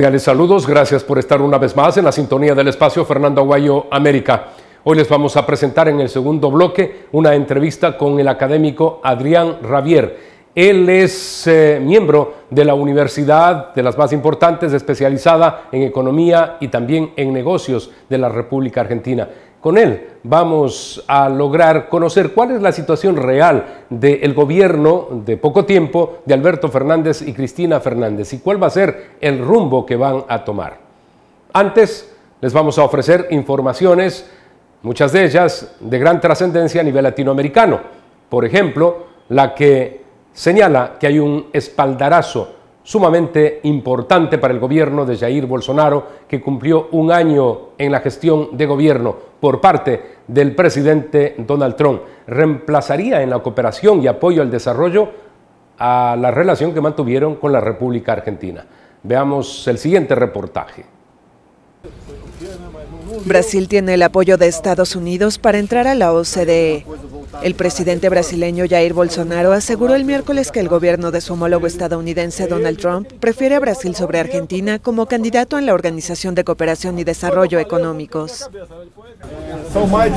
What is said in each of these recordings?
Cordiales saludos, gracias por estar una vez más en la sintonía del espacio Fernando Aguayo América. Hoy les vamos a presentar en el segundo bloque una entrevista con el académico Adrián Ravier. Él es eh, miembro de la universidad de las más importantes, especializada en economía y también en negocios de la República Argentina. Con él vamos a lograr conocer cuál es la situación real del gobierno de poco tiempo de Alberto Fernández y Cristina Fernández y cuál va a ser el rumbo que van a tomar. Antes les vamos a ofrecer informaciones, muchas de ellas de gran trascendencia a nivel latinoamericano. Por ejemplo, la que señala que hay un espaldarazo sumamente importante para el gobierno de Jair Bolsonaro, que cumplió un año en la gestión de gobierno por parte del presidente Donald Trump. Reemplazaría en la cooperación y apoyo al desarrollo a la relación que mantuvieron con la República Argentina. Veamos el siguiente reportaje. Brasil tiene el apoyo de Estados Unidos para entrar a la OCDE. El presidente brasileño Jair Bolsonaro aseguró el miércoles que el gobierno de su homólogo estadounidense Donald Trump prefiere a Brasil sobre Argentina como candidato en la Organización de Cooperación y Desarrollo Económicos.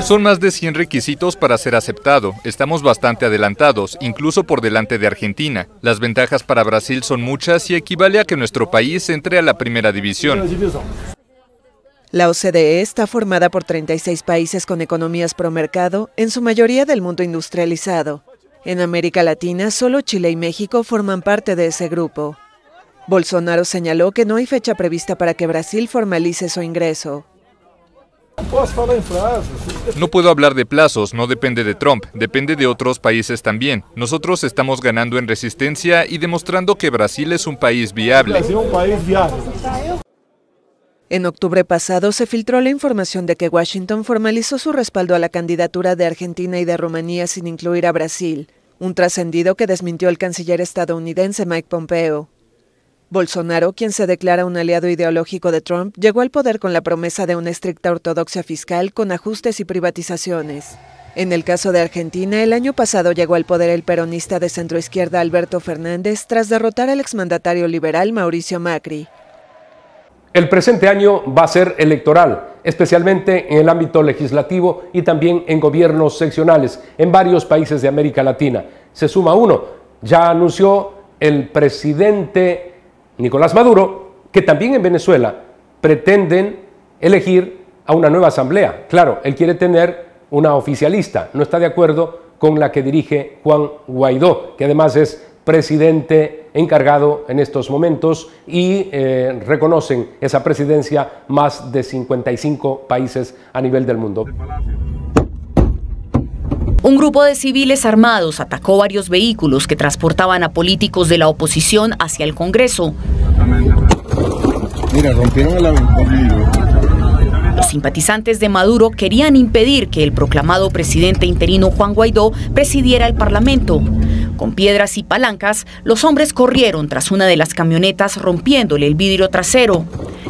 Son más de 100 requisitos para ser aceptado. Estamos bastante adelantados, incluso por delante de Argentina. Las ventajas para Brasil son muchas y equivale a que nuestro país entre a la primera división. La OCDE está formada por 36 países con economías promercado, en su mayoría del mundo industrializado. En América Latina, solo Chile y México forman parte de ese grupo. Bolsonaro señaló que no hay fecha prevista para que Brasil formalice su ingreso. No puedo hablar de plazos, no depende de Trump, depende de otros países también. Nosotros estamos ganando en resistencia y demostrando que Brasil es un país viable. En octubre pasado se filtró la información de que Washington formalizó su respaldo a la candidatura de Argentina y de Rumanía sin incluir a Brasil, un trascendido que desmintió el canciller estadounidense Mike Pompeo. Bolsonaro, quien se declara un aliado ideológico de Trump, llegó al poder con la promesa de una estricta ortodoxia fiscal con ajustes y privatizaciones. En el caso de Argentina, el año pasado llegó al poder el peronista de centroizquierda Alberto Fernández tras derrotar al exmandatario liberal Mauricio Macri. El presente año va a ser electoral, especialmente en el ámbito legislativo y también en gobiernos seccionales en varios países de América Latina. Se suma uno, ya anunció el presidente Nicolás Maduro que también en Venezuela pretenden elegir a una nueva asamblea. Claro, él quiere tener una oficialista, no está de acuerdo con la que dirige Juan Guaidó, que además es presidente encargado en estos momentos y eh, reconocen esa presidencia más de 55 países a nivel del mundo. Un grupo de civiles armados atacó varios vehículos que transportaban a políticos de la oposición hacia el Congreso. Mira, rompieron el los simpatizantes de Maduro querían impedir que el proclamado presidente interino Juan Guaidó presidiera el Parlamento. Con piedras y palancas, los hombres corrieron tras una de las camionetas rompiéndole el vidrio trasero.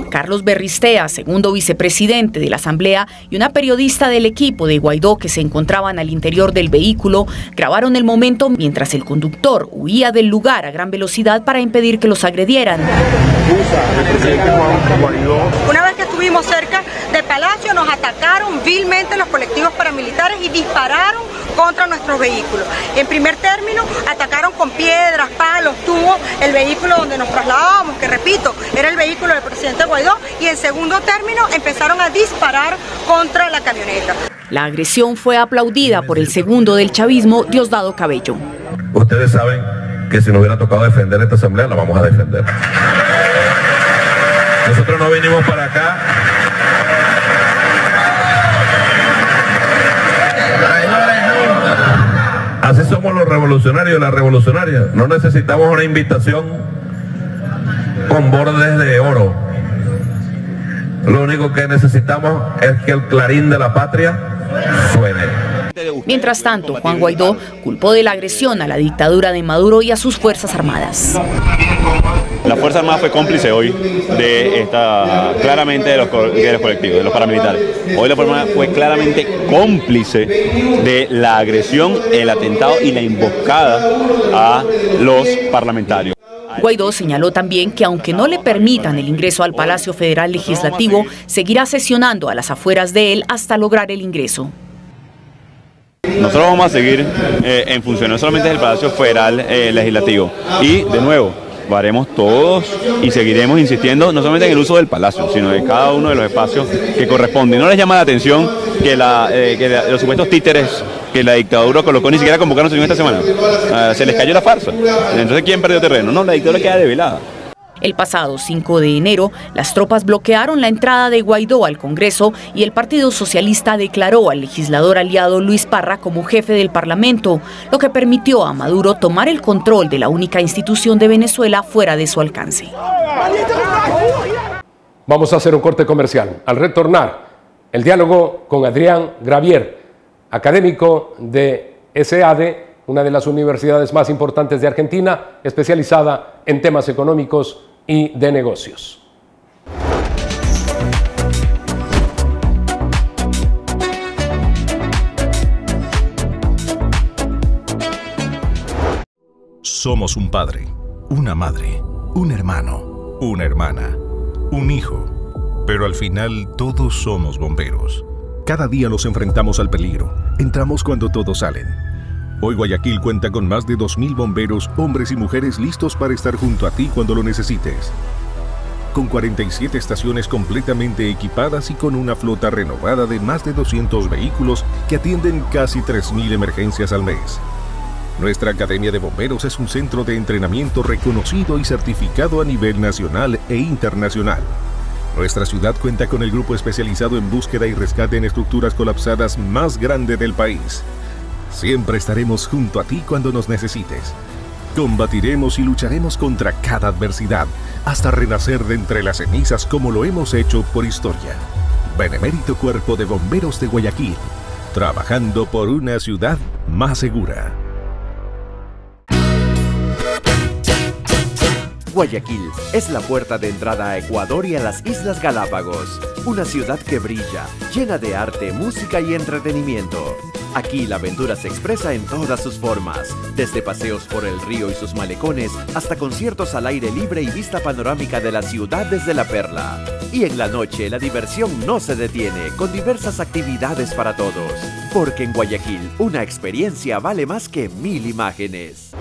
Carlos Berristea, segundo vicepresidente de la Asamblea, y una periodista del equipo de Guaidó que se encontraban al interior del vehículo, grabaron el momento mientras el conductor huía del lugar a gran velocidad para impedir que los agredieran. Una vez que estuvimos cerca de Palacio, nos atacaron vilmente los colectivos paramilitares y dispararon contra nuestros vehículos. En primer término, atacaron con piedras, palos, tubos el vehículo donde nos trasladábamos, que repito, era el vehículo del presidente Guaidó, y en segundo término empezaron a disparar contra la camioneta. La agresión fue aplaudida por el segundo del chavismo, Diosdado Cabello. Ustedes saben que si nos hubiera tocado defender esta asamblea, la vamos a defender. Nosotros no venimos para acá Así somos los revolucionarios las revolucionarias. No necesitamos una invitación con bordes de oro. Lo único que necesitamos es que el clarín de la patria suene. Mientras tanto, Juan Guaidó culpó de la agresión a la dictadura de Maduro y a sus Fuerzas Armadas. La Fuerza Armada fue cómplice hoy de esta, claramente de los, colectivos, de los paramilitares. Hoy la Fuerza Armada fue claramente cómplice de la agresión, el atentado y la emboscada a los parlamentarios. Guaidó señaló también que aunque no le permitan el ingreso al Palacio Federal Legislativo, seguirá sesionando a las afueras de él hasta lograr el ingreso. Nosotros vamos a seguir eh, en función no solamente del Palacio Federal eh, Legislativo y de nuevo lo haremos todos y seguiremos insistiendo no solamente en el uso del palacio, sino de cada uno de los espacios que corresponden. No les llama la atención que, eh, los supuestos títeres que la dictadura colocó ni siquiera convocaron esta semana. Ah, se les cayó la farsa. Entonces, ¿quién perdió terreno? No, la dictadura queda develada. El pasado 5 de enero, las tropas bloquearon la entrada de Guaidó al Congreso y el Partido Socialista declaró al legislador aliado Luis Parra como jefe del Parlamento, lo que permitió a Maduro tomar el control de la única institución de Venezuela fuera de su alcance. Vamos a hacer un corte comercial. Al retornar, el diálogo con Adrián Gravier, académico de SAD, una de las universidades más importantes de Argentina, especializada en temas económicos y de negocios. Somos un padre, una madre, un hermano, una hermana, un hijo. Pero al final todos somos bomberos. Cada día nos enfrentamos al peligro. Entramos cuando todos salen Hoy Guayaquil cuenta con más de 2.000 bomberos, hombres y mujeres listos para estar junto a ti cuando lo necesites. Con 47 estaciones completamente equipadas y con una flota renovada de más de 200 vehículos que atienden casi 3.000 emergencias al mes. Nuestra Academia de Bomberos es un centro de entrenamiento reconocido y certificado a nivel nacional e internacional. Nuestra ciudad cuenta con el grupo especializado en búsqueda y rescate en estructuras colapsadas más grande del país. Siempre estaremos junto a ti cuando nos necesites. Combatiremos y lucharemos contra cada adversidad hasta renacer de entre las cenizas como lo hemos hecho por historia. Benemérito Cuerpo de Bomberos de Guayaquil, trabajando por una ciudad más segura. Guayaquil es la puerta de entrada a Ecuador y a las Islas Galápagos, una ciudad que brilla, llena de arte, música y entretenimiento. Aquí la aventura se expresa en todas sus formas, desde paseos por el río y sus malecones hasta conciertos al aire libre y vista panorámica de la ciudad desde la perla. Y en la noche la diversión no se detiene con diversas actividades para todos, porque en Guayaquil una experiencia vale más que mil imágenes.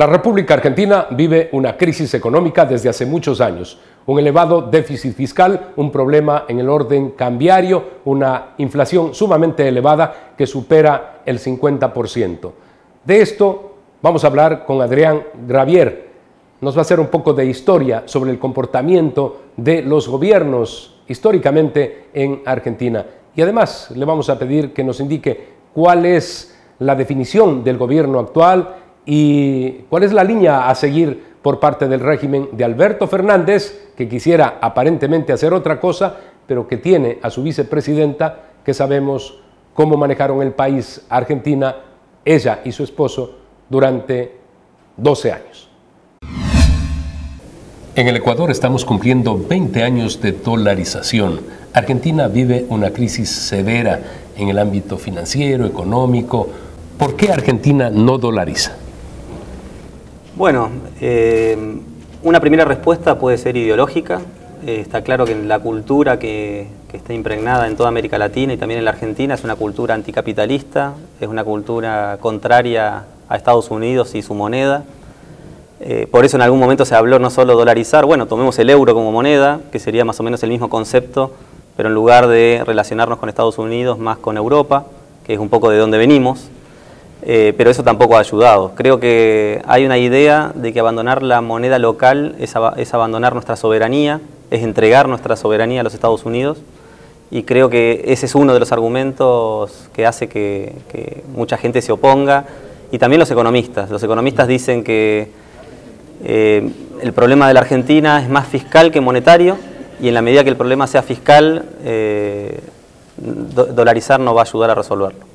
La República Argentina vive una crisis económica desde hace muchos años, un elevado déficit fiscal, un problema en el orden cambiario, una inflación sumamente elevada que supera el 50%. De esto vamos a hablar con Adrián Gravier. Nos va a hacer un poco de historia sobre el comportamiento de los gobiernos históricamente en Argentina. Y además le vamos a pedir que nos indique cuál es la definición del gobierno actual y cuál es la línea a seguir por parte del régimen de Alberto Fernández, que quisiera aparentemente hacer otra cosa, pero que tiene a su vicepresidenta, que sabemos cómo manejaron el país Argentina, ella y su esposo, durante 12 años. En el Ecuador estamos cumpliendo 20 años de dolarización. Argentina vive una crisis severa en el ámbito financiero, económico. ¿Por qué Argentina no dolariza? Bueno, eh, una primera respuesta puede ser ideológica. Eh, está claro que la cultura que, está impregnada en toda América Latina y también en la Argentina es una cultura anticapitalista, es una cultura contraria a Estados Unidos y su moneda. Eh, por eso en algún momento se habló no solo dolarizar, bueno, tomemos el euro como moneda, que sería más o menos el mismo concepto, pero en lugar de relacionarnos con Estados Unidos, más con Europa, que es un poco de donde venimos. Eh, pero eso tampoco ha ayudado. Creo que hay una idea de que abandonar la moneda local es, abandonar nuestra soberanía, es entregar nuestra soberanía a los Estados Unidos y creo que ese es uno de los argumentos que hace que, mucha gente se oponga y también los economistas. Los economistas dicen que eh, el problema de la Argentina es más fiscal que monetario y en la medida que el problema sea fiscal, eh, dolarizar no va a ayudar a resolverlo.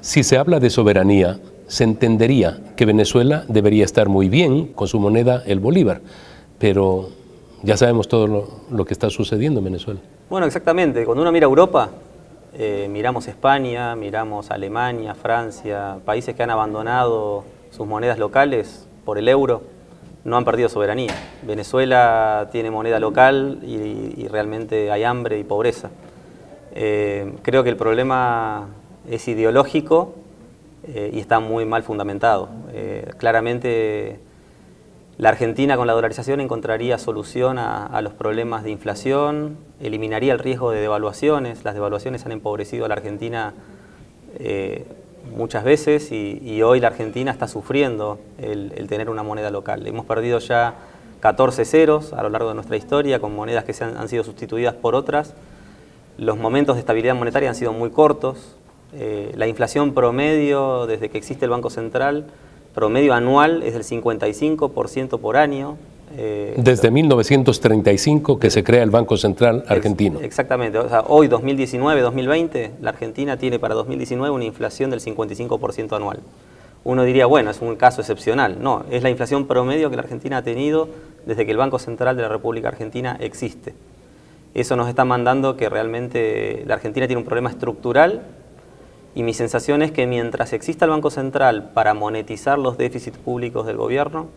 Si se habla de soberanía, se entendería que Venezuela debería estar muy bien con su moneda, el bolívar, pero ya sabemos todo lo, que está sucediendo en Venezuela. Bueno, exactamente. Cuando uno mira Europa, eh, miramos España, miramos Alemania, Francia, países que han abandonado sus monedas locales por el euro, no han perdido soberanía. Venezuela tiene moneda local y, realmente hay hambre y pobreza. Eh, creo que el problema es ideológico eh, y está muy mal fundamentado. claramente la Argentina con la dolarización encontraría solución a, los problemas de inflación, eliminaría el riesgo de devaluaciones. Las devaluaciones han empobrecido a la Argentina eh, muchas veces y, hoy la Argentina está sufriendo el, tener una moneda local. Hemos perdido ya 14 ceros a lo largo de nuestra historia con monedas que se han, sido sustituidas por otras. Los momentos de estabilidad monetaria han sido muy cortos. Eh, la inflación promedio desde que existe el Banco Central promedio anual es del 55% por año. Eh, Desde 1935 que se crea el Banco Central argentino. exactamente, o sea, hoy 2019, 2020, la Argentina tiene para 2019 una inflación del 55% anual. Uno diría, bueno, es un caso excepcional. No, es la inflación promedio que la Argentina ha tenido desde que el Banco Central de la República Argentina existe. Eso nos está mandando que realmente la Argentina tiene un problema estructural y mi sensación es que mientras exista el Banco Central para monetizar los déficits públicos del gobierno,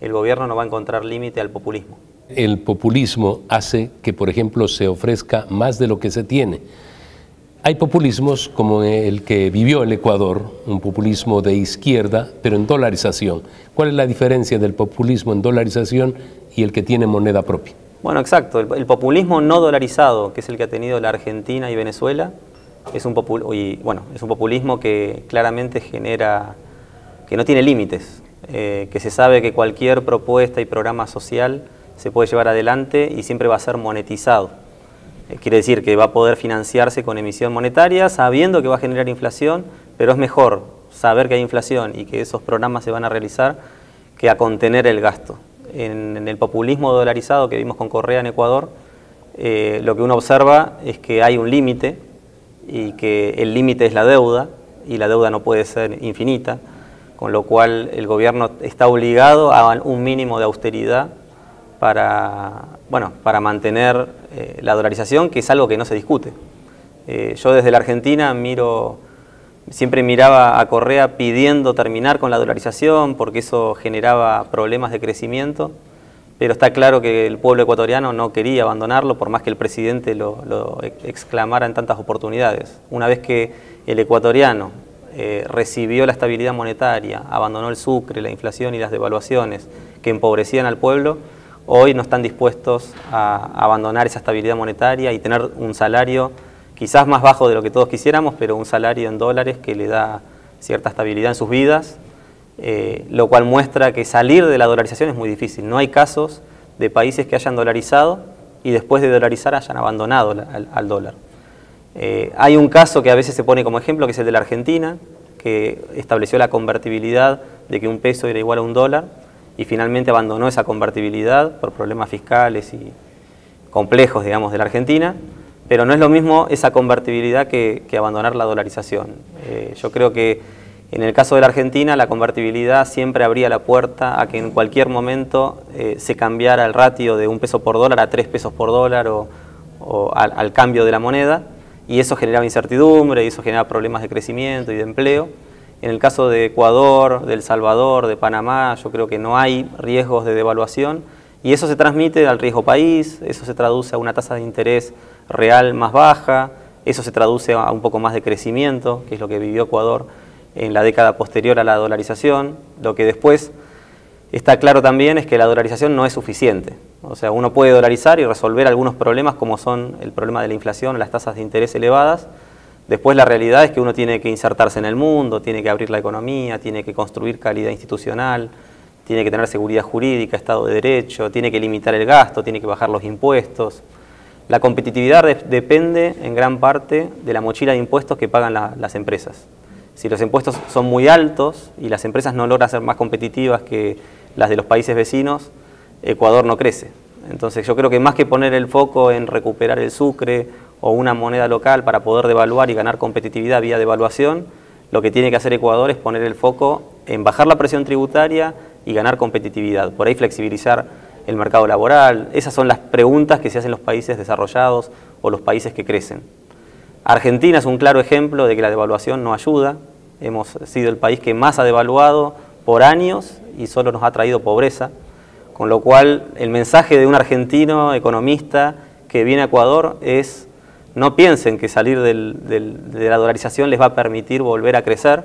el gobierno no va a encontrar límite al populismo. El populismo hace que, por ejemplo, se ofrezca más de lo que se tiene. Hay populismos como el que vivió el Ecuador, un populismo de izquierda, pero en dolarización. ¿Cuál es la diferencia del populismo en dolarización y el que tiene moneda propia? Bueno, exacto. El, populismo no dolarizado, que es el que ha tenido la Argentina y Venezuela, es un, bueno, es un populismo que claramente genera, que no tiene límites, eh, que se sabe que cualquier propuesta y programa social se puede llevar adelante y siempre va a ser monetizado. Eh, quiere decir que va a poder financiarse con emisión monetaria sabiendo que va a generar inflación, pero es mejor saber que hay inflación y que esos programas se van a realizar que a contener el gasto. En, el populismo dolarizado que vimos con Correa en Ecuador, eh, lo que uno observa es que hay un límite y que el límite es la deuda y la deuda no puede ser infinita, con lo cual el gobierno está obligado a un mínimo de austeridad para, bueno, para mantener eh, la dolarización, que es algo que no se discute. Eh, yo desde la Argentina miro, siempre miraba a Correa pidiendo terminar con la dolarización porque eso generaba problemas de crecimiento pero está claro que el pueblo ecuatoriano no quería abandonarlo, por más que el presidente lo, exclamara en tantas oportunidades. Una vez que el ecuatoriano eh, recibió la estabilidad monetaria, abandonó el sucre, la inflación y las devaluaciones que empobrecían al pueblo, hoy no están dispuestos a abandonar esa estabilidad monetaria y tener un salario quizás más bajo de lo que todos quisiéramos, pero un salario en dólares que le da cierta estabilidad en sus vidas eh, lo cual muestra que salir de la dolarización es muy difícil. No hay casos de países que hayan dolarizado y después de dolarizar hayan abandonado al, dólar. Eh, hay un caso que a veces se pone como ejemplo, que es el de la Argentina, que estableció la convertibilidad de que un peso era igual a un dólar y finalmente abandonó esa convertibilidad por problemas fiscales y complejos, digamos, de la Argentina, pero no es lo mismo esa convertibilidad que, abandonar la dolarización. Eh, yo creo que en el caso de la Argentina, la convertibilidad siempre abría la puerta a que en cualquier momento eh, se cambiara el ratio de un peso por dólar a tres pesos por dólar o, al, cambio de la moneda, y eso generaba incertidumbre y eso generaba problemas de crecimiento y de empleo. En el caso de Ecuador, de El Salvador, de Panamá, yo creo que no hay riesgos de devaluación, y eso se transmite al riesgo país, eso se traduce a una tasa de interés real más baja, eso se traduce a un poco más de crecimiento, que es lo que vivió Ecuador en la década posterior a la dolarización. Lo que después está claro también es que la dolarización no es suficiente. O sea, uno puede dolarizar y resolver algunos problemas como son el problema de la inflación, las tasas de interés elevadas. Después la realidad es que uno tiene que insertarse en el mundo, tiene que abrir la economía, tiene que construir calidad institucional, tiene que tener seguridad jurídica, Estado de Derecho, tiene que limitar el gasto, tiene que bajar los impuestos. La competitividad depende en gran parte de la mochila de impuestos que pagan las empresas. Si los impuestos son muy altos y las empresas no logran ser más competitivas que las de los países vecinos, Ecuador no crece. Entonces yo creo que más que poner el foco en recuperar el sucre o una moneda local para poder devaluar y ganar competitividad vía devaluación, lo que tiene que hacer Ecuador es poner el foco en bajar la presión tributaria y ganar competitividad. Por ahí flexibilizar el mercado laboral. Esas son las preguntas que se hacen los países desarrollados o los países que crecen. Argentina es un claro ejemplo de que la devaluación no ayuda. Hemos sido el país que más ha devaluado por años y solo nos ha traído pobreza. Con lo cual, el mensaje de un argentino economista que viene a Ecuador es no piensen que salir de la dolarización les va a permitir volver a crecer.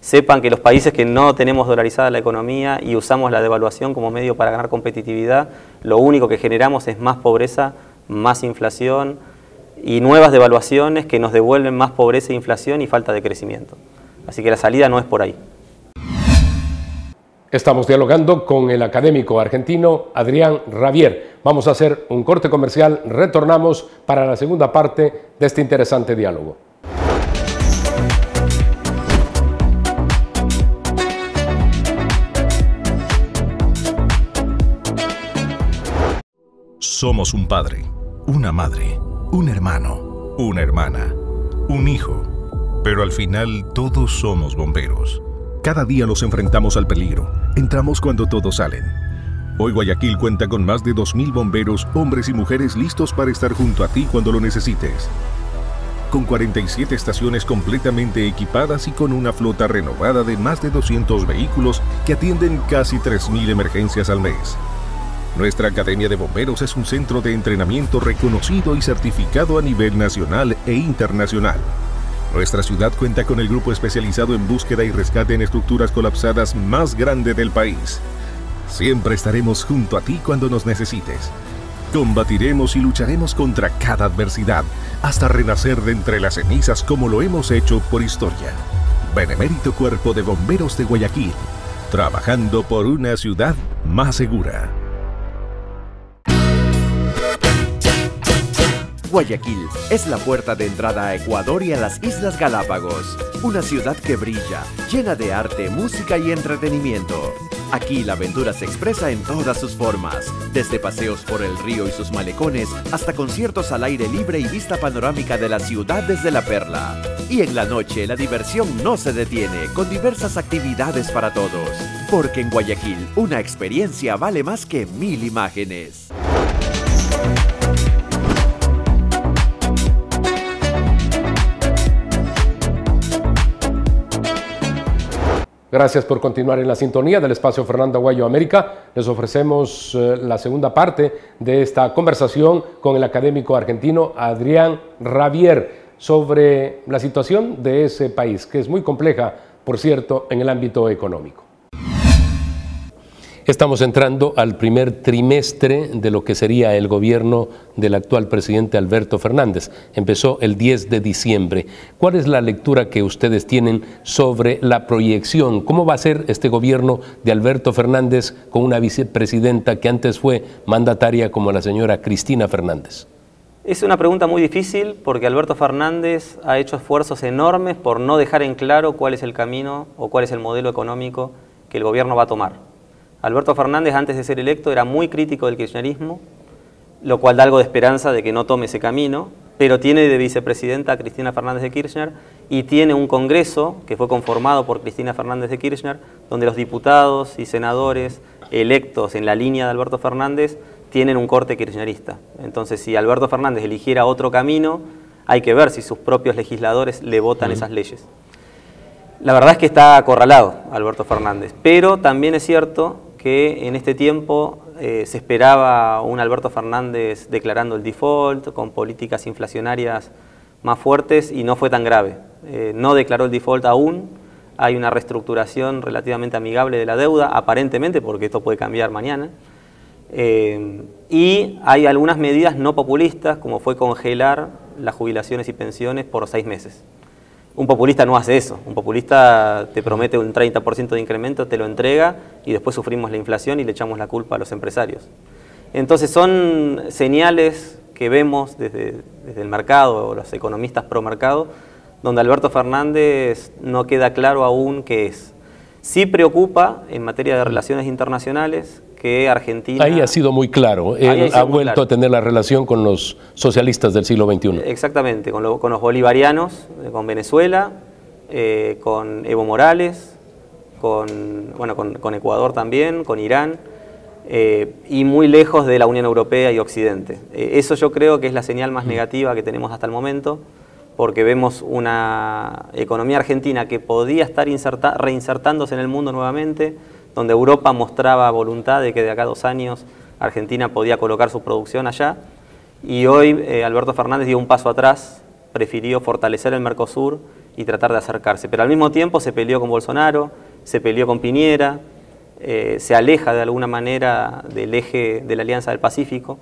Sepan que los países que no tenemos dolarizada la economía y usamos la devaluación como medio para ganar competitividad, lo único que generamos es más pobreza, más inflación y nuevas devaluaciones que nos devuelven más pobreza, inflación y falta de crecimiento. Así que la salida no es por ahí. Estamos dialogando con el académico argentino Adrián Ravier. Vamos a hacer un corte comercial, retornamos para la segunda parte de este interesante diálogo. Somos un padre, una madre, un hermano, una hermana, un hijo, pero al final todos somos bomberos. Cada día nos enfrentamos al peligro. Entramos cuando todos salen. Hoy Guayaquil cuenta con más de 2.000 bomberos, hombres y mujeres listos para estar junto a ti cuando lo necesites. Con 47 estaciones completamente equipadas y con una flota renovada de más de 200 vehículos que atienden casi 3.000 emergencias al mes. Nuestra Academia de Bomberos es un centro de entrenamiento reconocido y certificado a nivel nacional e internacional. Nuestra ciudad cuenta con el grupo especializado en búsqueda y rescate en estructuras colapsadas más grande del país. Siempre estaremos junto a ti cuando nos necesites. Combatiremos y lucharemos contra cada adversidad hasta renacer de entre las cenizas como lo hemos hecho por historia. Benemérito Cuerpo de Bomberos de Guayaquil, trabajando por una ciudad más segura. Guayaquil es la puerta de entrada a Ecuador y a las Islas Galápagos, una ciudad que brilla, llena de arte, música y entretenimiento. Aquí la aventura se expresa en todas sus formas, desde paseos por el río y sus malecones hasta conciertos al aire libre y vista panorámica de la ciudad desde la perla. Y en la noche la diversión no se detiene, con diversas actividades para todos. Porque en Guayaquil una experiencia vale más que mil imágenes. Gracias por continuar en la sintonía del espacio Fernando Aguayo América. Les ofrecemos eh, la segunda parte de esta conversación con el académico argentino Adrián Ravier sobre la situación de ese país, que es muy compleja, por cierto, en el ámbito económico. Estamos entrando al primer trimestre de lo que sería el gobierno del actual presidente Alberto Fernández. Empezó el 10 de diciembre. ¿Cuál es la lectura que ustedes tienen sobre la proyección? ¿Cómo va a ser este gobierno de Alberto Fernández con una vicepresidenta que antes fue mandataria como la señora Cristina Fernández? Es una pregunta muy difícil porque Alberto Fernández ha hecho esfuerzos enormes por no dejar en claro cuál es el camino o cuál es el modelo económico que el gobierno va a tomar. Alberto Fernández, antes de ser electo, era muy crítico del kirchnerismo, lo cual da algo de esperanza de que no tome ese camino, pero tiene de vicepresidenta a Cristina Fernández de Kirchner y tiene un Congreso que fue conformado por Cristina Fernández de Kirchner, donde los diputados y senadores electos en la línea de Alberto Fernández tienen un corte kirchnerista. Entonces, si Alberto Fernández eligiera otro camino, hay que ver si sus propios legisladores le votan esas leyes. La verdad es que está acorralado Alberto Fernández, pero también es cierto que en este tiempo eh, se esperaba un Alberto Fernández declarando el default, con políticas inflacionarias más fuertes y no fue tan grave. Eh, no declaró el default aún, hay una reestructuración relativamente amigable de la deuda, aparentemente, porque esto puede cambiar mañana. Eh, y hay algunas medidas no populistas, como fue congelar las jubilaciones y pensiones por seis meses. Un populista no hace eso. Un populista te promete un 30% de incremento, te lo entrega y después sufrimos la inflación y le echamos la culpa a los empresarios. Entonces son señales que vemos desde, el mercado los economistas pro mercado, donde Alberto Fernández no queda claro aún qué es. Sí preocupa en materia de relaciones internacionales que Argentina... Ahí ha sido muy claro, él ha vuelto a tener la relación con los socialistas del siglo XXI. Exactamente, con, los bolivarianos, eh, con Venezuela, eh, con Evo Morales, con, bueno, con, Ecuador también, con Irán. eh, y muy lejos de la Unión Europea y Occidente. Eh, eso yo creo que es la señal más negativa que tenemos hasta el momento, porque vemos una economía argentina que podía estar reinsertándose en el mundo nuevamente, donde Europa mostraba voluntad de que de acá a dos años Argentina podía colocar su producción allá, y hoy eh, Alberto Fernández dio un paso atrás, prefirió fortalecer el Mercosur y tratar de acercarse, pero al mismo tiempo se peleó con Bolsonaro, se peleó con Piñera, eh, se aleja de alguna manera del eje de la Alianza del Pacífico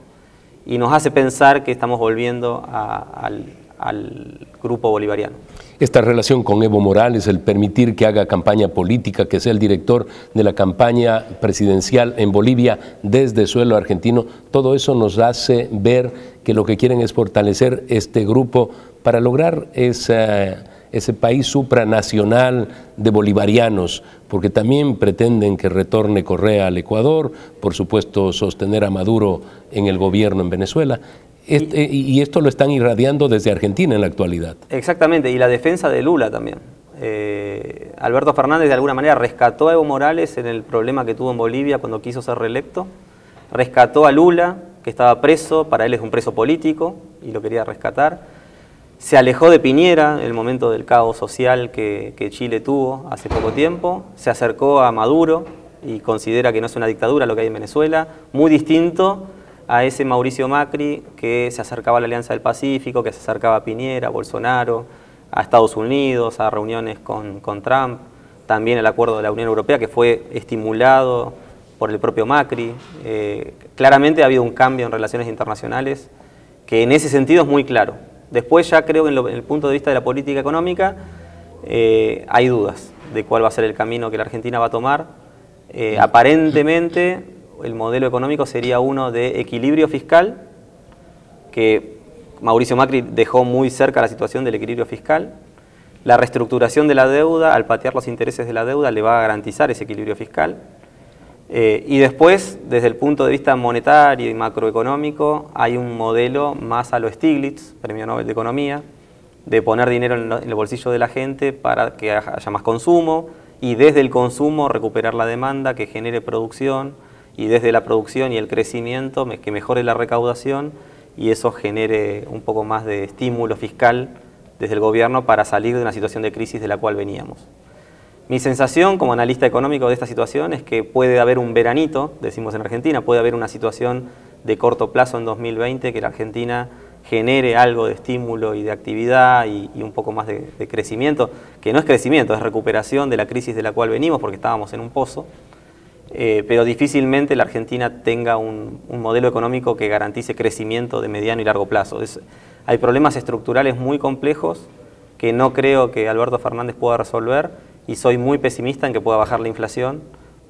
y nos hace pensar que estamos volviendo al, al grupo bolivariano. Esta relación con Evo Morales, el permitir que haga campaña política, que sea el director de la campaña presidencial en Bolivia desde suelo argentino, todo eso nos hace ver que lo que quieren es fortalecer este grupo para lograr ese país supranacional de bolivarianos, porque también pretenden que retorne Correa al Ecuador, por supuesto sostener a Maduro en el gobierno en Venezuela. Este, y esto lo están irradiando desde Argentina en la actualidad. Exactamente, y la defensa de Lula también. Eh, Alberto Fernández de alguna manera rescató a Evo Morales en el problema que tuvo en Bolivia cuando quiso ser reelecto, rescató a Lula, que estaba preso, para él es un preso político y lo quería rescatar, se alejó de Piñera en el momento del caos social que, Chile tuvo hace poco tiempo, se acercó a Maduro y considera que no es una dictadura lo que hay en Venezuela, muy distinto a ese Mauricio Macri que se acercaba a la Alianza del Pacífico, que se acercaba a Piñera, a Bolsonaro, a Estados Unidos, a reuniones con, Trump, también el acuerdo de la Unión Europea que fue estimulado por el propio Macri. Eh, claramente ha habido un cambio en relaciones internacionales que en ese sentido es muy claro. Después ya creo que en, el punto de vista de la política económica eh, hay dudas de cuál va a ser el camino que la Argentina va a tomar. Eh, aparentemente el modelo económico sería uno de equilibrio fiscal, que Mauricio Macri dejó muy cerca la situación del equilibrio fiscal. La reestructuración de la deuda, al patear los intereses de la deuda, le va a garantizar ese equilibrio fiscal. Eh, y después, desde el punto de vista monetario y macroeconómico, hay un modelo más a lo Stiglitz, Premio Nobel de Economía, de poner dinero en, el bolsillo de la gente para que haya más consumo y desde el consumo recuperar la demanda que genere producción y desde la producción y el crecimiento que mejore la recaudación y eso genere un poco más de estímulo fiscal desde el gobierno para salir de una situación de crisis de la cual veníamos. Mi sensación como analista económico de esta situación es que puede haber un veranito, decimos en Argentina, puede haber una situación de corto plazo en 2020 que la Argentina genere algo de estímulo y de actividad y, un poco más de, crecimiento, que no es crecimiento, es recuperación de la crisis de la cual venimos porque estábamos en un pozo, eh, pero difícilmente la Argentina tenga un, modelo económico que garantice crecimiento de mediano y largo plazo. hay problemas estructurales muy complejos que no creo que Alberto Fernández pueda resolver y soy muy pesimista en que pueda bajar la inflación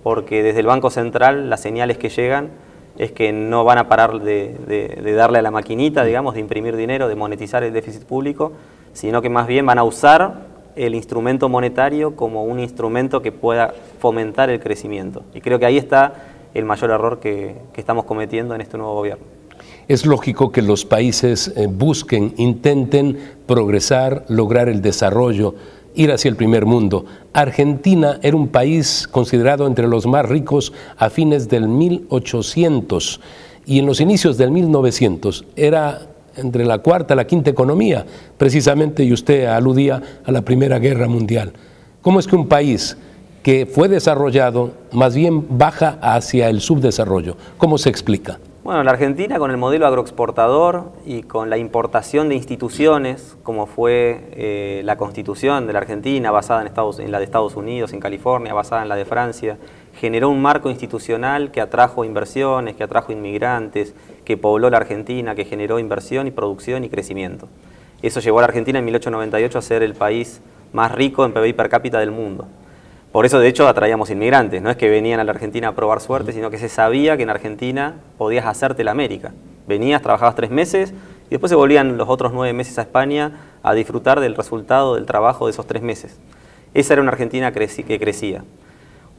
porque desde el Banco Central las señales que llegan es que no van a parar de, darle a la maquinita, digamos, de imprimir dinero, de monetizar el déficit público, sino que más bien van a usar el instrumento monetario como un instrumento que pueda fomentar el crecimiento. Y creo que ahí está el mayor error que, estamos cometiendo en este nuevo gobierno. Es lógico que los países eh, busquen, intenten progresar, lograr el desarrollo, ir hacia el primer mundo. Argentina era un país considerado entre los más ricos a fines del 1800 y en los inicios del 1900 era entre la cuarta y la quinta economía, precisamente, y usted aludía a la Primera Guerra Mundial. ¿Cómo es que un país que fue desarrollado más bien baja hacia el subdesarrollo? ¿Cómo se explica? Bueno, la Argentina con el modelo agroexportador y con la importación de instituciones, como fue eh, la constitución de la Argentina, basada en, en la de Estados Unidos, en California, basada en la de Francia, generó un marco institucional que atrajo inversiones, que atrajo inmigrantes, que pobló la Argentina, que generó inversión y producción y crecimiento. Eso llevó a la Argentina en 1898 a ser el país más rico en PBI per cápita del mundo. Por eso, de hecho, atraíamos inmigrantes. No es que venían a la Argentina a probar suerte, sino que se sabía que en Argentina podías hacerte la América. Venías, trabajabas tres meses y después se volvían los otros nueve meses a España a disfrutar del resultado del trabajo de esos tres meses. Esa era una Argentina que crecía.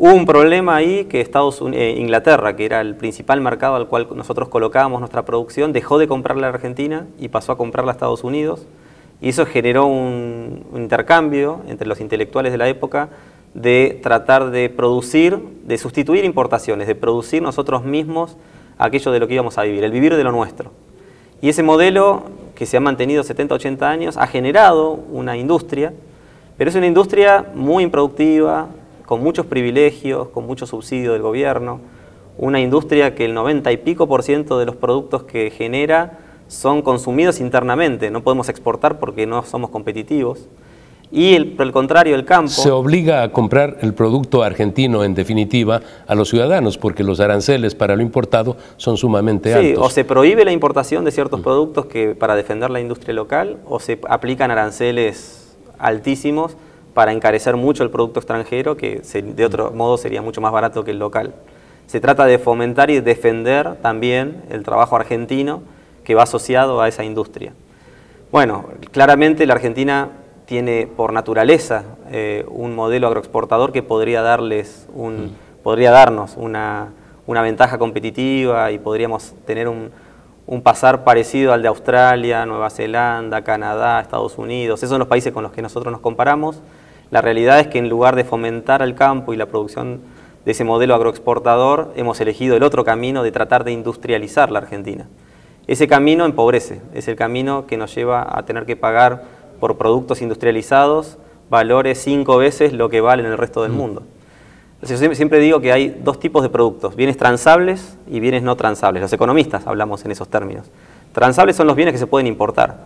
Hubo un problema ahí que Estados eh, Inglaterra, que era el principal mercado al cual nosotros colocábamos nuestra producción, dejó de comprarla a Argentina y pasó a comprarla a Estados Unidos. Y eso generó un intercambio entre los intelectuales de la época de tratar de producir, de sustituir importaciones, de producir nosotros mismos aquello de lo que íbamos a vivir, el vivir de lo nuestro. Y ese modelo que se ha mantenido 70, 80 años ha generado una industria, pero es una industria muy improductiva, con muchos privilegios, con mucho subsidio del gobierno, una industria que el 90 y pico por ciento de los productos que genera son consumidos internamente, no podemos exportar porque no somos competitivos. Y el, por el contrario, el campo... Se obliga a comprar el producto argentino, en definitiva, a los ciudadanos, porque los aranceles para lo importado son sumamente altos. Sí, o se prohíbe la importación de ciertos productos que, para defender la industria local, o se aplican aranceles altísimos para encarecer mucho el producto extranjero, que de otro modo sería mucho más barato que el local. Se trata de fomentar y defender también el trabajo argentino que va asociado a esa industria. Bueno, claramente la Argentina tiene por naturaleza eh, un modelo agroexportador que podría, darles un, mm. podría darnos una, una, ventaja competitiva y podríamos tener un, un pasar parecido al de Australia, Nueva Zelanda, Canadá, Estados Unidos. Esos son los países con los que nosotros nos comparamos la realidad es que en lugar de fomentar el campo y la producción de ese modelo agroexportador, hemos elegido el otro camino de tratar de industrializar la Argentina. Ese camino empobrece, es el camino que nos lleva a tener que pagar por productos industrializados valores cinco veces lo que vale en el resto del mm. mundo. Yo siempre digo que hay dos tipos de productos, bienes transables y bienes no transables. Los economistas hablamos en esos términos. Transables son los bienes que se pueden importar,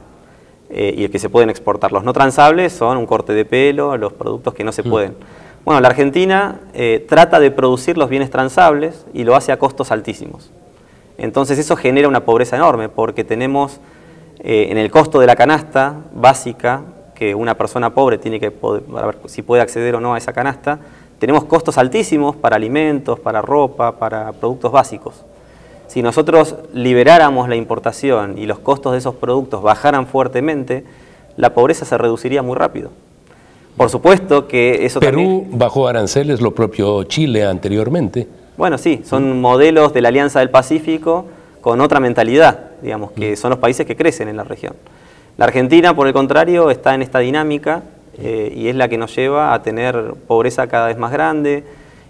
eh, y el que se pueden exportar. Los no transables son un corte de pelo, los productos que no se mm. pueden. Bueno, la Argentina eh, trata de producir los bienes transables y lo hace a costos altísimos. Entonces eso genera una pobreza enorme porque tenemos eh, en el costo de la canasta básica, que una persona pobre tiene que poder, ver si puede acceder o no a esa canasta, tenemos costos altísimos para alimentos, para ropa, para productos básicos. Si nosotros liberáramos la importación y los costos de esos productos bajaran fuertemente, la pobreza se reduciría muy rápido. Por supuesto que eso Perú bajó aranceles, lo propio Chile anteriormente. Bueno, sí, son modelos de la Alianza del Pacífico con otra mentalidad, digamos, que mm. son los países que crecen en la región. La Argentina, por el contrario, está en esta dinámica eh, y es la que nos lleva a tener pobreza cada vez más grande,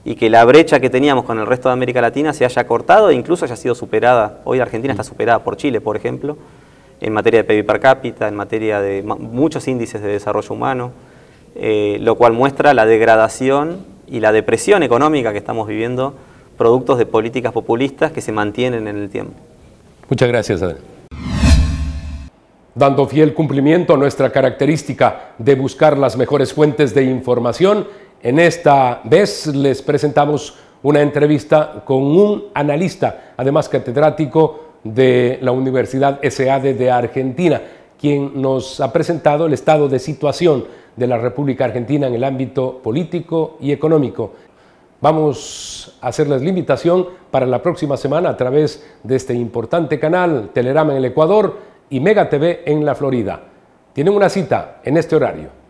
y que la brecha que teníamos con el resto de América Latina se haya cortado e incluso haya sido superada. Hoy Argentina está superada por Chile, por ejemplo, en materia de PIB per cápita, en materia de muchos índices de desarrollo humano, eh, lo cual muestra la degradación y la depresión económica que estamos viviendo, productos de políticas populistas que se mantienen en el tiempo. Muchas gracias, Adel. Dando fiel cumplimiento a nuestra característica de buscar las mejores fuentes de información, en esta vez les presentamos una entrevista con un analista, además catedrático de la Universidad SAD de Argentina, quien nos ha presentado el estado de situación de la República Argentina en el ámbito político y económico. Vamos a hacerles la invitación para la próxima semana a través de este importante canal, Telerama en el Ecuador y Mega TV en la Florida. Tienen una cita en este horario.